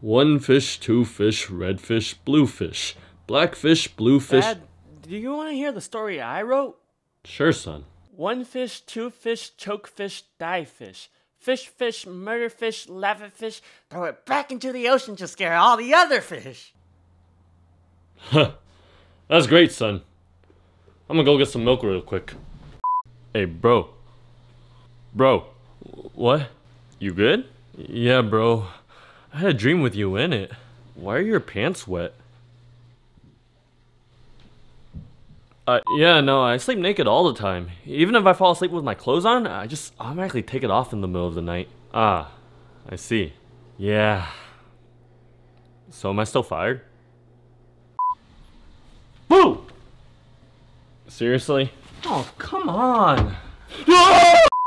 One fish, two fish, red fish, blue fish, black fish, blue fish. Dad, do you want to hear the story I wrote? Sure, son. One fish, two fish, choke fish, die fish. Fish, fish, murder fish, lava fish, throw it back into the ocean to scare all the other fish. Huh. That's great, son. I'm gonna go get some milk real quick. Hey, bro. Bro. What? You good? Yeah, bro. I had a dream with you in it. Why are your pants wet? Uh, yeah, no, I sleep naked all the time. Even if I fall asleep with my clothes on, I just automatically take it off in the middle of the night. Ah, I see. Yeah. So am I still fired? Boo! Seriously? Oh, come on.